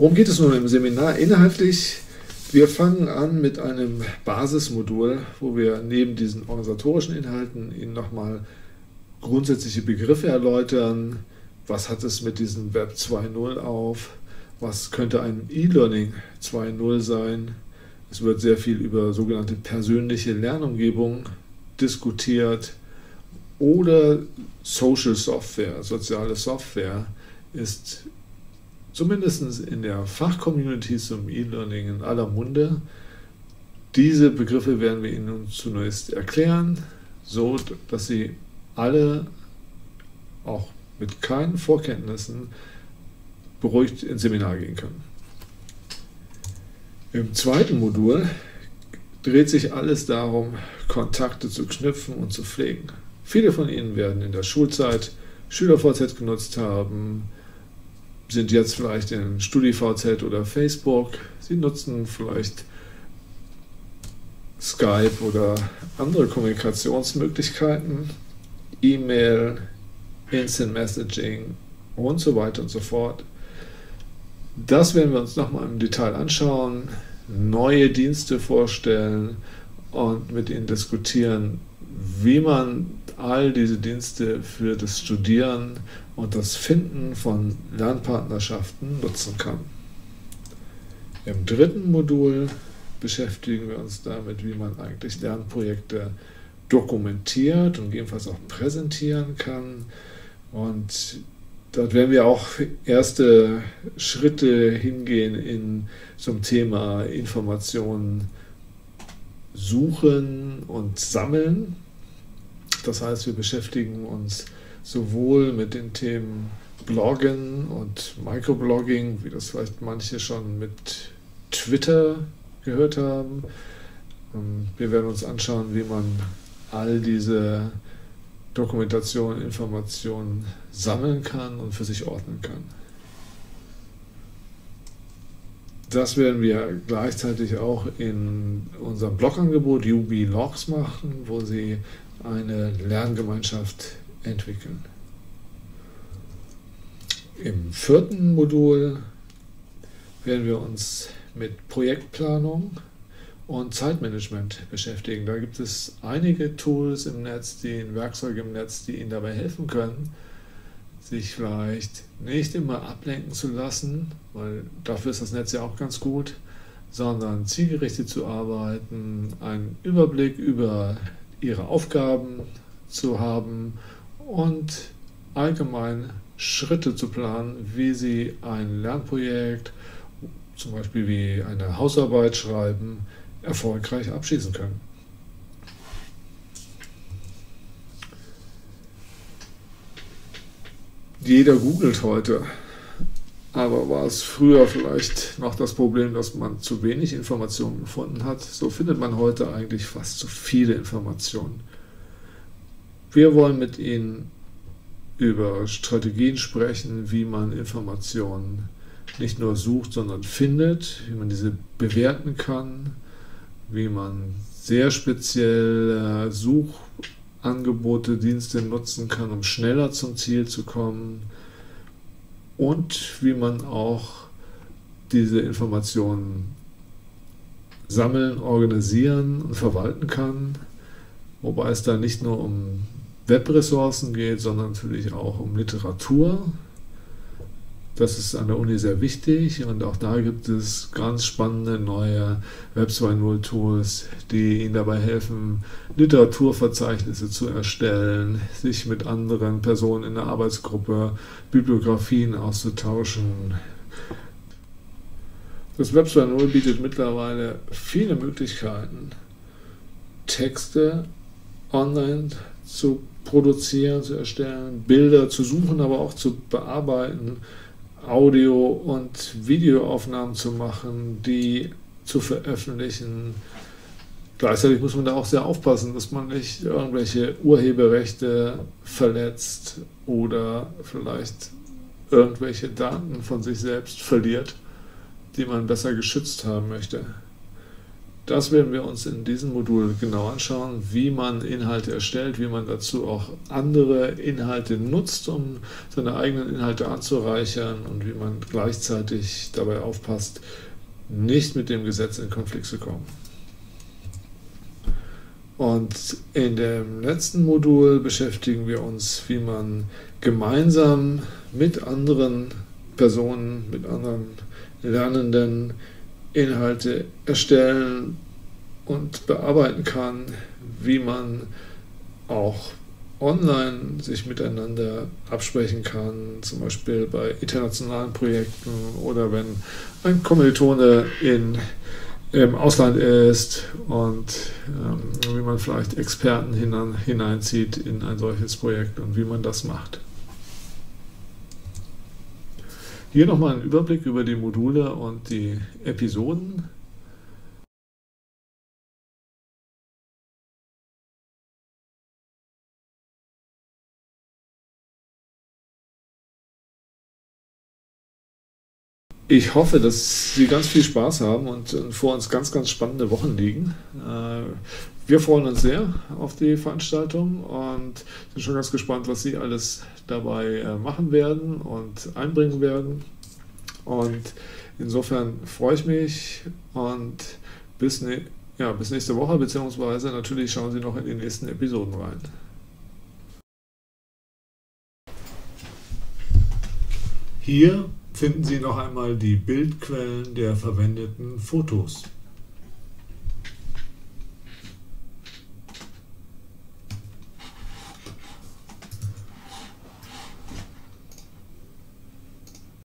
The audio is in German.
Worum geht es nun im Seminar? Inhaltlich, wir fangen an mit einem Basismodul, wo wir neben diesen organisatorischen Inhalten Ihnen nochmal grundsätzliche Begriffe erläutern. Was hat es mit diesem Web 2.0 auf? Was könnte ein E-Learning 2.0 sein? Es wird sehr viel über sogenannte persönliche Lernumgebung diskutiert oder Social Software, soziale Software ist zumindest in der Fachcommunity zum E-Learning in aller Munde. Diese Begriffe werden wir Ihnen zunächst erklären, so dass Sie alle auch mit keinen Vorkenntnissen beruhigt ins Seminar gehen können. Im zweiten Modul dreht sich alles darum, Kontakte zu knüpfen und zu pflegen. Viele von Ihnen werden in der Schulzeit SchülerVZ genutzt haben, sind jetzt vielleicht in StudiVZ oder Facebook. Sie nutzen vielleicht Skype oder andere Kommunikationsmöglichkeiten, E-Mail, Instant Messaging und so weiter und so fort. Das werden wir uns nochmal im Detail anschauen, neue Dienste vorstellen und mit ihnen diskutieren, wie man all diese Dienste für das Studieren und das Finden von Lernpartnerschaften nutzen kann. Im dritten Modul beschäftigen wir uns damit, wie man eigentlich Lernprojekte dokumentiert und jedenfalls auch präsentieren kann. Und dort werden wir auch erste Schritte hingehen in zum Thema Informationen suchen und sammeln. Das heißt, wir beschäftigen uns sowohl mit den Themen Bloggen und Microblogging, wie das vielleicht manche schon mit Twitter gehört haben. Ähm, wir werden uns anschauen, wie man all diese Dokumentation, Informationen sammeln kann und für sich ordnen kann. Das werden wir gleichzeitig auch in unserem Blogangebot UB Logs machen, wo Sie eine Lerngemeinschaft entwickeln. Im vierten Modul werden wir uns mit Projektplanung und Zeitmanagement beschäftigen. Da gibt es einige Tools im Netz, die Werkzeuge im Netz, die Ihnen dabei helfen können, sich vielleicht nicht immer ablenken zu lassen, weil dafür ist das Netz ja auch ganz gut, sondern zielgerichtet zu arbeiten, einen Überblick über Ihre Aufgaben zu haben und allgemein Schritte zu planen, wie Sie ein Lernprojekt, zum Beispiel wie eine Hausarbeit schreiben, erfolgreich abschließen können. Jeder googelt heute, aber war es früher vielleicht noch das Problem, dass man zu wenig Informationen gefunden hat? So findet man heute eigentlich fast zu viele Informationen. Wir wollen mit Ihnen über Strategien sprechen, wie man Informationen nicht nur sucht, sondern findet, wie man diese bewerten kann, wie man sehr speziell Suchangebote, Dienste nutzen kann, um schneller zum Ziel zu kommen und wie man auch diese Informationen sammeln, organisieren und verwalten kann, wobei es da nicht nur um Webressourcen geht, sondern natürlich auch um Literatur. Das ist an der Uni sehr wichtig und auch da gibt es ganz spannende neue Web 2.0 Tools, die Ihnen dabei helfen, Literaturverzeichnisse zu erstellen, sich mit anderen Personen in der Arbeitsgruppe Bibliografien auszutauschen. Das Web 2.0 bietet mittlerweile viele Möglichkeiten, Texte online zu produzieren, zu erstellen, Bilder zu suchen, aber auch zu bearbeiten, Audio- und Videoaufnahmen zu machen, die zu veröffentlichen. Gleichzeitig muss man da auch sehr aufpassen, dass man nicht irgendwelche Urheberrechte verletzt oder vielleicht irgendwelche Daten von sich selbst verliert, die man besser geschützt haben möchte. Das werden wir uns in diesem Modul genau anschauen, wie man Inhalte erstellt, wie man dazu auch andere Inhalte nutzt, um seine eigenen Inhalte anzureichern und wie man gleichzeitig dabei aufpasst, nicht mit dem Gesetz in Konflikt zu kommen. Und in dem letzten Modul beschäftigen wir uns, wie man gemeinsam mit anderen Personen, mit anderen Lernenden Inhalte erstellen und bearbeiten kann, wie man auch online sich miteinander absprechen kann, zum Beispiel bei internationalen Projekten oder wenn ein Kommilitone in, im Ausland ist und ähm, wie man vielleicht Experten hinein, hineinzieht in ein solches Projekt und wie man das macht. Hier nochmal ein Überblick über die Module und die Episoden. Ich hoffe, dass Sie ganz viel Spaß haben und vor uns ganz, ganz spannende Wochen liegen. Wir freuen uns sehr auf die Veranstaltung und sind schon ganz gespannt, was Sie alles dabei äh, machen werden und einbringen werden. Und insofern freue ich mich und bis, ne ja, bis nächste Woche, beziehungsweise natürlich schauen Sie noch in die nächsten Episoden rein. Hier finden Sie noch einmal die Bildquellen der verwendeten Fotos.